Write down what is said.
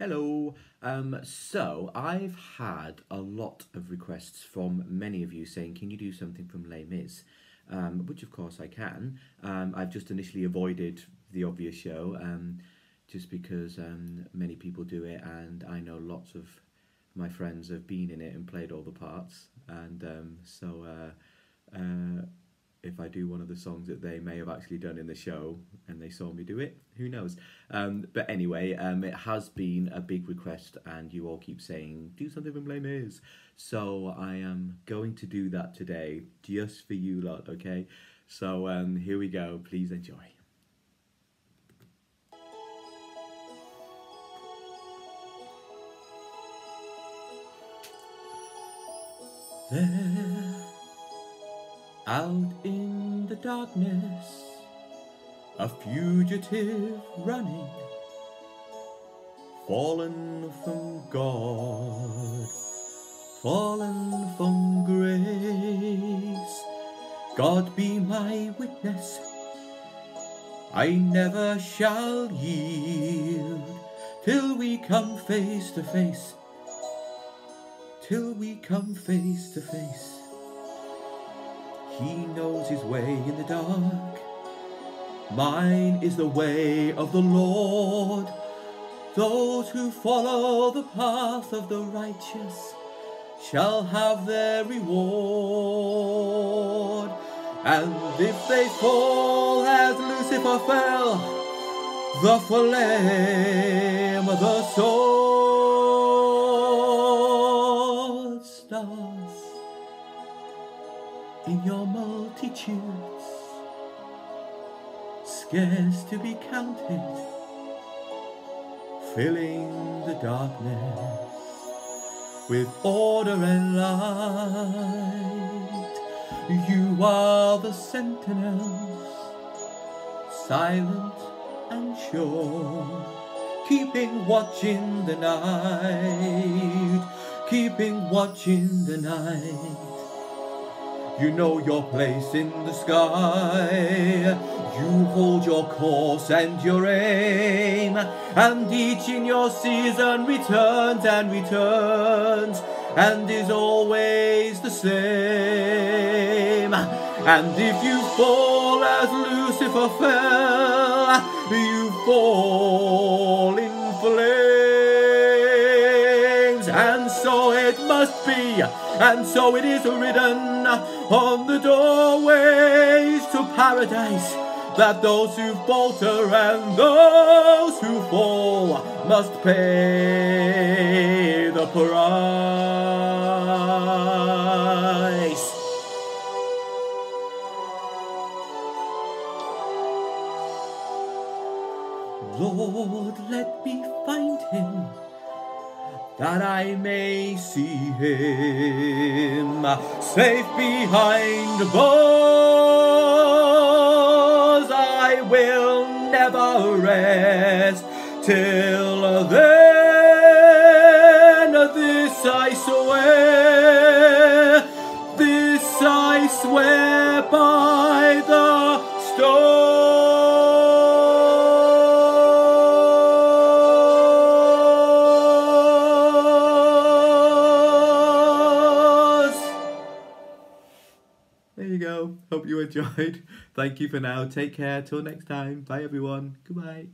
Hello. Um, so I've had a lot of requests from many of you saying, "Can you do something from Les Mis?" Um, which of course I can. Um, I've just initially avoided the obvious show, um, just because um, many people do it, and I know lots of my friends have been in it and played all the parts, and um, so. Uh, uh, if I do one of the songs that they may have actually done in the show and they saw me do it, who knows? Um, but anyway, um, it has been a big request, and you all keep saying, do something from Les Mis. So I am going to do that today, just for you lot, okay? So um, here we go. Please enjoy. There out in the darkness, a fugitive running, fallen from God, fallen from grace. God be my witness, I never shall yield till we come face to face, till we come face to face. He knows his way in the dark. Mine is the way of the Lord. Those who follow the path of the righteous shall have their reward. And if they fall as Lucifer fell, the flame, the sword in your multitudes, scarce to be counted, filling the darkness with order and light. You are the sentinels, silent and sure, keeping watch in the night, keeping watch in the night. You know your place in the sky. You hold your course and your aim. And each in your season returns and returns. And is always the same. And if you fall as Lucifer fell, you fall in flames. And so it must be and so it is written on the doorways to paradise that those who falter and those who fall must pay the price. Lord, let me find him that I may see him safe behind bars. I will never rest till then. This I swear, this I swear by the stone. There you go. Hope you enjoyed. Thank you for now. Take care. Till next time. Bye, everyone. Goodbye.